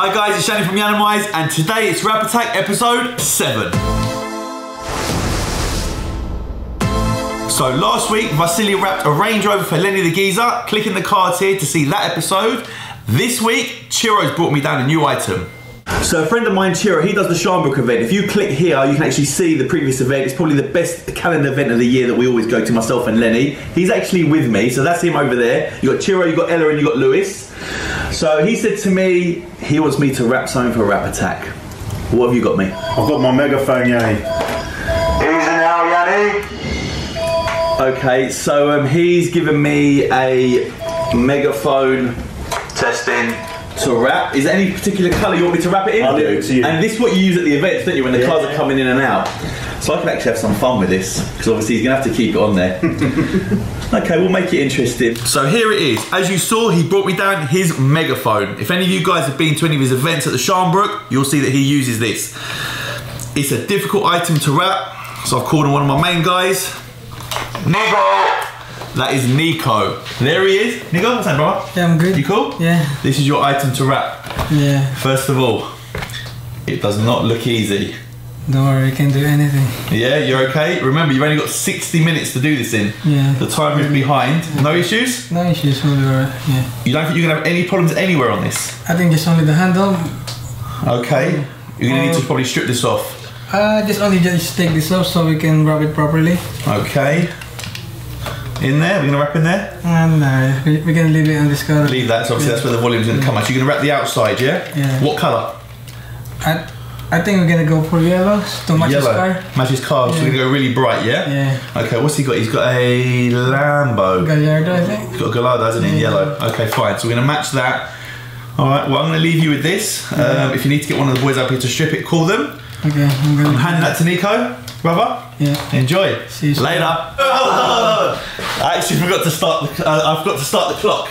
Hi guys, it's Yanni from Yiannimize, and today it's Wrap Attack episode 7. So last week, Vasily wrapped a Range Rover for Lenny the Geezer. Click in the cards here to see that episode. This week, Ciro's brought me down a new item. So a friend of mine, Ciro, he does the Sharnbrook event. If you click here, you can actually see the previous event. It's probably the best calendar event of the year that we always go to, myself and Lenny. He's actually with me, so that's him over there. You got Ciro, you got Ella, and you got Lewis. So he said to me, he wants me to wrap something for a Wrap Attack. What have you got me? I've got my megaphone, Yanni. Easy now, Yanni. Okay, so um, he's given me a megaphone Testing. to wrap. Is there any particular colour you want me to wrap it in? I'll leave it to you. And this is what you use at the events, don't you, when the Yeah. cars are coming in and out. So I can actually have some fun with this, because obviously he's going to have to keep it on there. okay, we'll make it interesting. So here it is. As you saw, he brought me down his megaphone. If any of you guys have been to any of his events at the Sharnbrook, you'll see that he uses this. It's a difficult item to wrap, so I've called on one of my main guys. Nicco. That is Nicco. There he is. Nicco, what's that, brother? Yeah, I'm good. You cool? Yeah, This is your item to wrap. yeah. First of all, it does not look easy. Don't worry, I can do anything. Yeah, you're okay. Remember, you've only got 60 minutes to do this in. Yeah. The time is behind. No issues. No issues, we'll. Yeah. You don't think you're gonna have any problems anywhere on this? I think just only the handle. Okay. You're gonna need to Uh, probably strip this off. Uh, just only just take this off so we can rub it properly. Okay. In there. We're gonna wrap in there. And uh, we, we're gonna leave it on this color. Leave that. So obviously that's where the volume's gonna come out. So you're gonna wrap the outside, yeah? Yeah. What colour? I, I think we're gonna go for yellow to match his Yellow. car. Matches cars. So Yeah. we're gonna go really bright, yeah? Yeah. Okay. What's he got? He's got a Lambo. Gallardo, I think. He's got a Gallardo, hasn't he, Yeah. yellow? Okay, fine. So we're going to match that. All right, well, I'm going to leave you with this. Um, if you need to get one of the boys up here to strip it, call them. Okay, I'm I'm gonna. handing that to Nicco, brother. Yeah. Enjoy. See you soon. Later. I actually forgot to start the. Uh, I forgot to start the clock.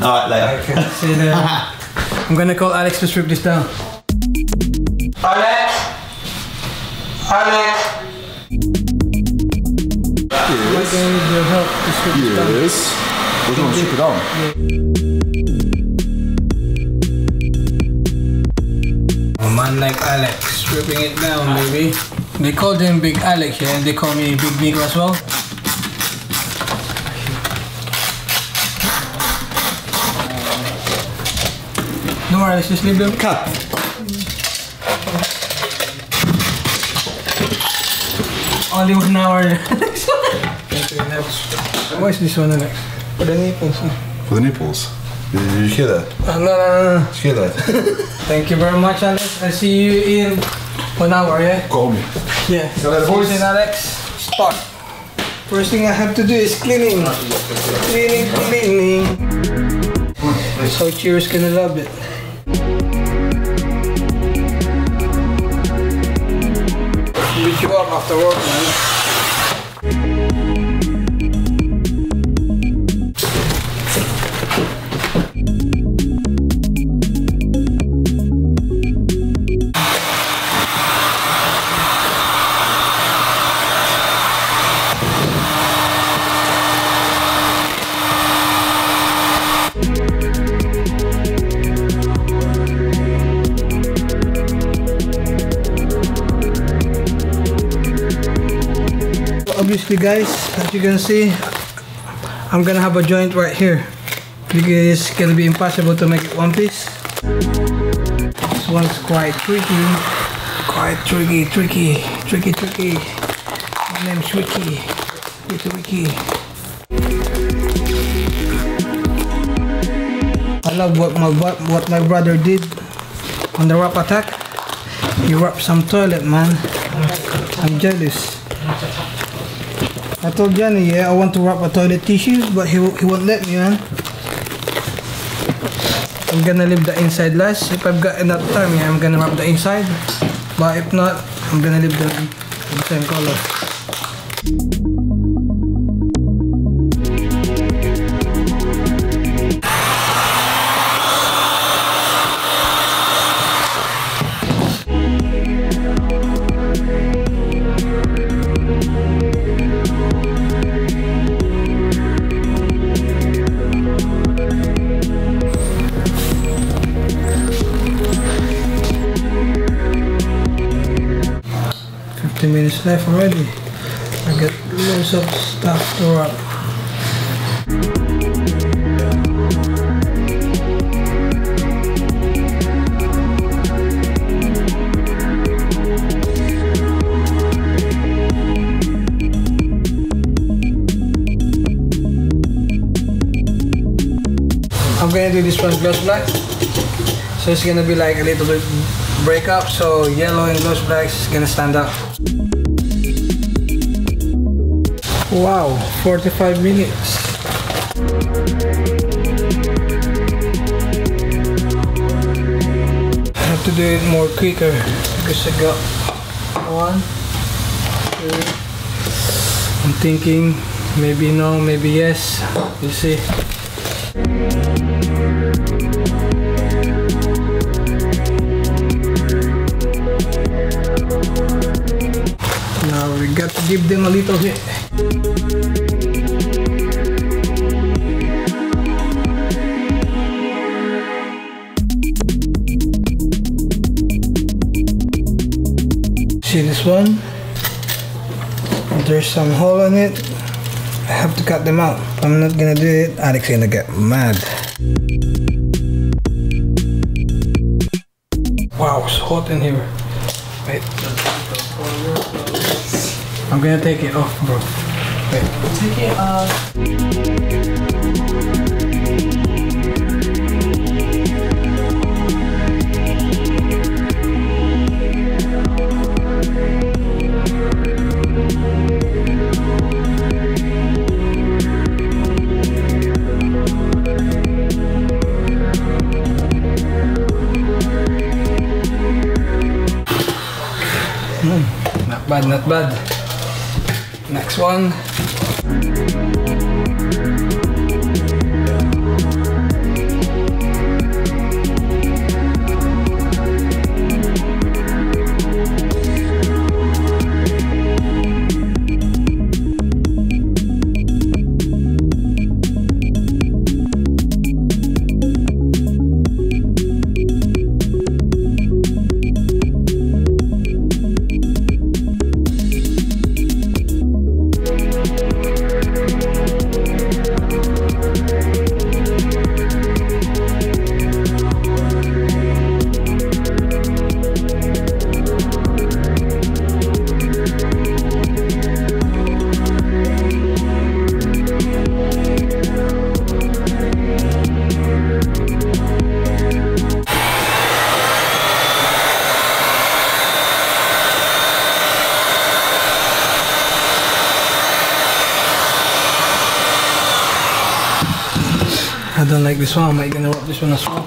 All right, later. Okay. See you there. I'm gonna call Alex to strip this down. Strip this down. Yes. We're going to strip it on. A man like Alex, stripping it down, baby. They called him Big Alex, yeah, and they call me Big Nicco as well. No worries, just leave them. Cut. Only one hour. okay, next. What's this one, Alex? For the nipples. For the nipples. Did you hear that? Uh, no, no, no, no. Did you hear that? Thank you very much, Alex. I'll see you in one hour, yeah? Call me. Yeah. See you later, boys. Listen, Alex. Start. First thing I have to do is cleaning. Cleaning, cleaning. So Cheers gonna love it. After work, man. Obviously, guys, as you can see, I'm gonna have a joint right here because it's gonna be impossible to make it one piece. This one's quite tricky, quite tricky, tricky, tricky, tricky. My name's Ricky, Ricky, Ricky. I love what my what what my brother did on the wrap attack. He wrapped some toilet, man. I'm jealous. I told Johnny, yeah, I want to wrap a toilet tissues, but he, he won't let me, man. I'm gonna leave the inside last. If I've got enough time, yeah, I'm gonna wrap the inside. But if not, I'm gonna leave the, the same color. 30 minutes left already. I got loads of stuff to wrap. I'm gonna do this one gloss black. So it's gonna be like a little bit break up. So yellow and gloss black is gonna stand out. Wow, 45 minutes. I have to do it more quicker because I got one, two. I'm thinking maybe no, maybe yes. We'll see. Now we got to give them a little bit. Some hole in it. I have to cut them out. If I'm not gonna do it, Alex gonna get mad. Wow, it's hot in here. Wait. I'm gonna take it off, bro. Wait. Take it off. Bad, not bad. Next one. Don't like this one. I might gonna rub this one as well.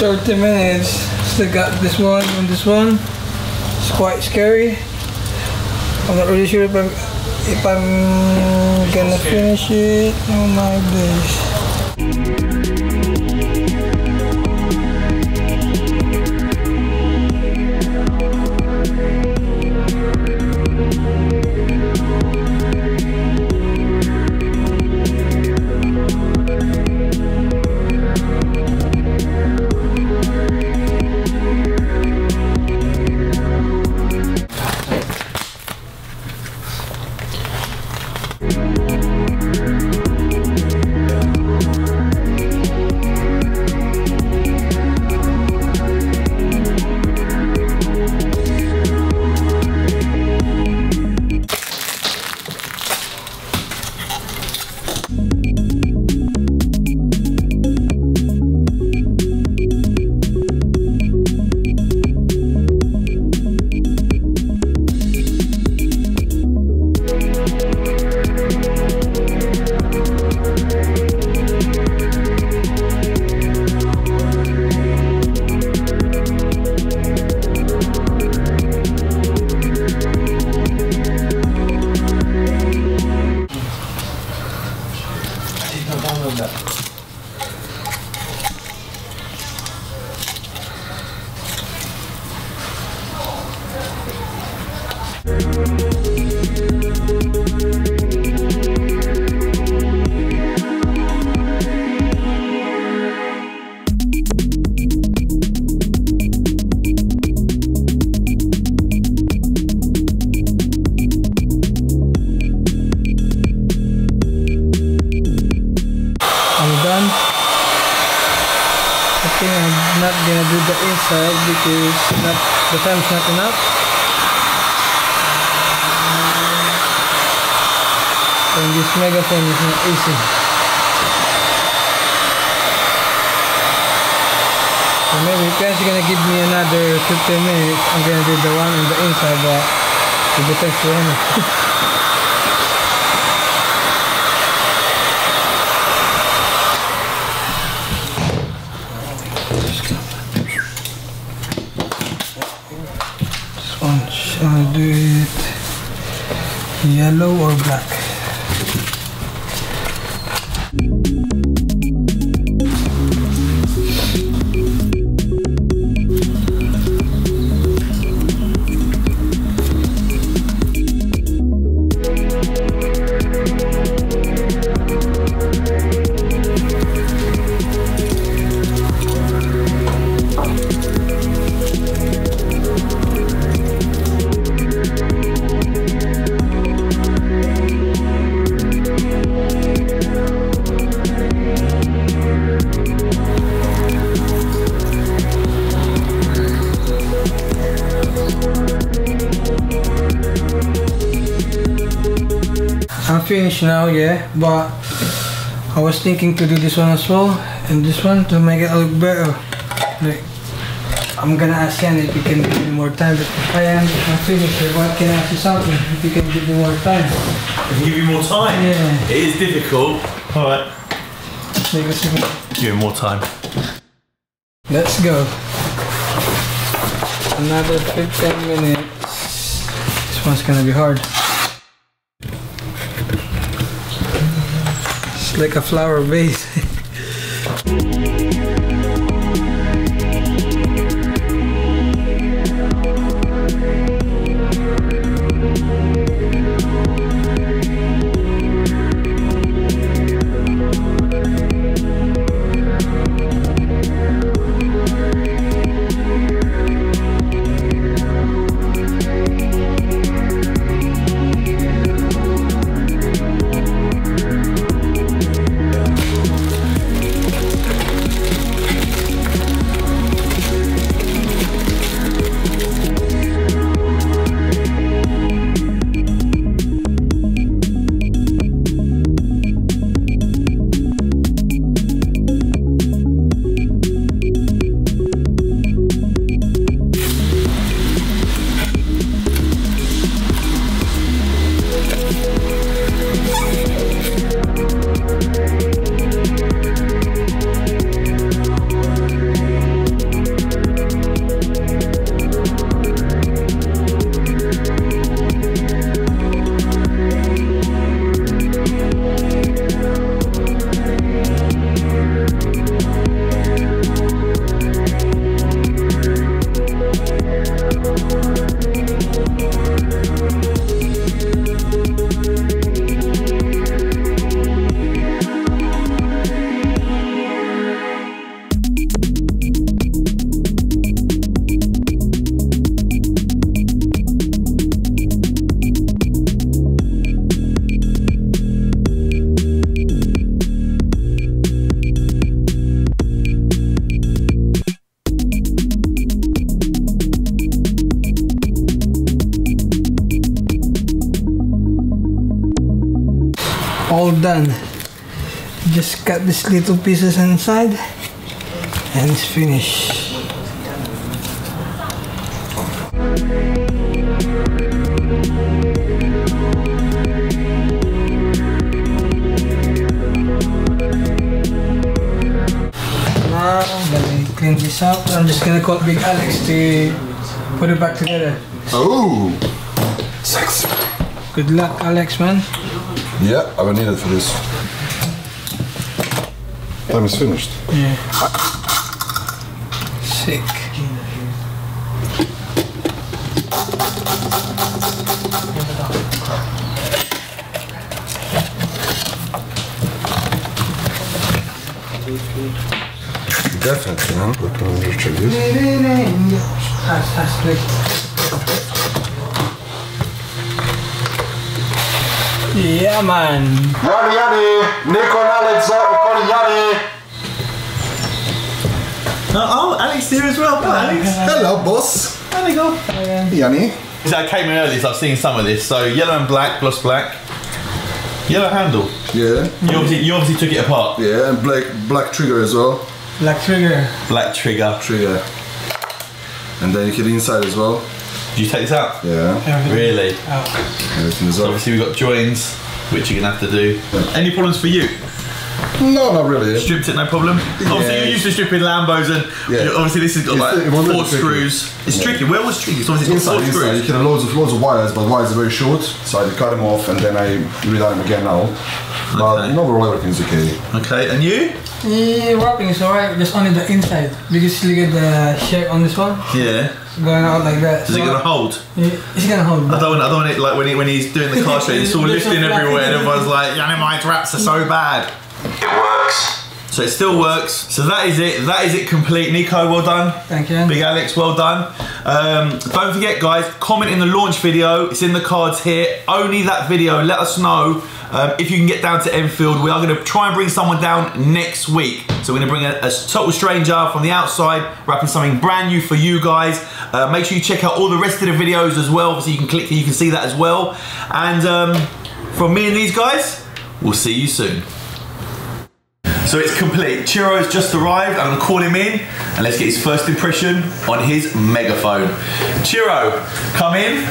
Thirty minutes. Still got this one and this one. It's quite scary. I'm not really sure if I'm if I'm gonna finish it. Oh my days. The time's not enough. And this megaphone is not easy. So maybe are gonna give me another 15 minutes, I'm gonna do the one on the inside, but it depends to him. This one, shall I do it yellow or black? Finished now, yeah, but I was thinking to do this one as well, and this one to make it look better. Like, I'm gonna ask Ken if he can give me more time, but if I am I'm finished, but can I ask you something? If you can give me more time. I can give you more time. Yeah. It is difficult. All right. Give me more time. Let's go. Another 15 minutes. This one's gonna be hard. Like a flower vase. All done. Just cut these little pieces inside and it's finished. Now, let me clean this up. I'm just gonna call Big Alex to put it back together. Oh! sexy Good luck, Alex, man. Yeah, I will need it for this. Time is finished. Yeah. Sick. Definitely, man. We're gonna just Yeah, man. Yanni, Yanni! Nicco and Alex uh, out, we're calling Yanni! Uh, oh, Alex here as well. Alex. Hello, boss. There you go. Yanni. So I came in early, so I've seen some of this. So yellow and black, plus black. Yellow handle. Yeah. You obviously, you obviously took it apart. Yeah, and black black trigger as well. Black trigger. Black trigger. Trigger. And then you get the inside as well. Did you take this out? Yeah. Everything. Really? out. Obviously we've got joins, which you're gonna have to do. Any problems for you? No, not really. Stripped it, no problem. Obviously you're used to stripping Lambos, and Yeah. obviously this has got It's- like it four really tricky. screws. It's Yeah. tricky. Where was tricky? It's obviously it's got Inside, four inside, you screws. can have loads of loads of wires, but wires are very short, so I cut them off and then I redone them again now. But Okay. in overall everything's okay. Okay, and you? Yeah, wrapping is alright, just only the inside. Because look at the shape on this one. Yeah. Going out like that. Is it gonna hold? Yeah, It's gonna hold. I don't want, I don't want it like when, he, when he's doing the car show, it's all There's lifting everywhere and things. everyone's like, Yiannimize wraps are so bad. It works. So it still works. So that is it. That is it complete. Nicco, well done. Thank you. Big Alex, well done. Um, don't forget, guys, comment in the launch video. It's in the cards here. Only that video. Let us know um, if you can get down to Enfield. We are going to try and bring someone down next week. So we're going to bring a, a total stranger from the outside, wrapping something brand new for you guys. Uh, make sure you check out all the rest of the videos as well. So you can click here, you can see that as well. And um, from me and these guys, we'll see you soon. So it's complete. Ciro's just arrived. I'm gonna call him in and let's get his first impression on his megaphone. Ciro, come in.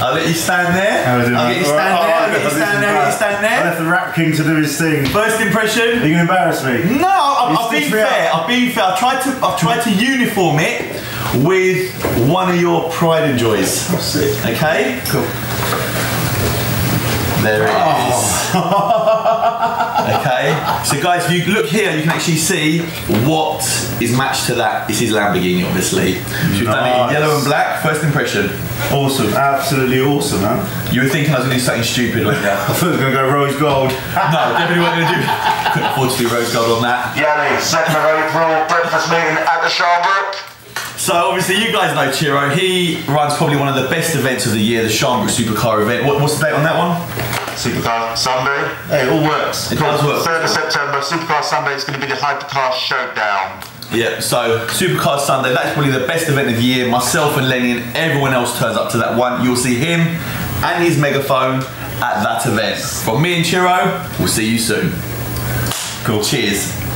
I'll let you stand there. How it, I'll get you stand there. I'll get you stand there. I'll you stand I left the Wrap King to do his thing. First impression. you gonna embarrass me? No, I've, I've been fair. I've been fair. I've tried to. I've tried to uniform it with one of your pride and joys. Oh, okay. Cool. There it oh. is. okay. So guys, if you look here, you can actually see what is matched to that. This is Lamborghini, obviously. You've done it in yellow and black. First impression. Awesome, absolutely awesome, man. You were thinking I was going to do something stupid, weren't you? I thought it was gonna go rose gold. no, definitely weren't going to do. Couldn't afford to do rose gold on that. Yanni, 2nd of April, breakfast meeting at the Sharnbrook. So obviously you guys know Ciro. He runs probably one of the best events of the year, the Sharnbrook Supercar event. What, what's the date on that one? Supercar Sunday. Hey, it all works. It does work. 3rd of September, Supercar Sunday is going to be the Hypercar Showdown. Yeah, so Supercar Sunday, that's probably the best event of the year. Myself and Lenny and everyone else turns up to that one. You'll see him and his megaphone at that event. From me and Ciro, we'll see you soon. Cool. Cheers.